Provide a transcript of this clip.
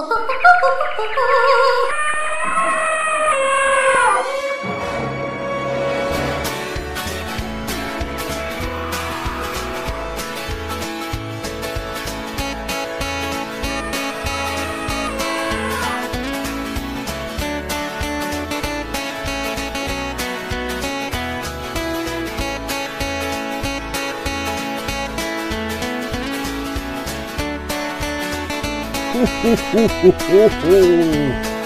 ほほほほほほ。Ho, ho, ho, ho, ho.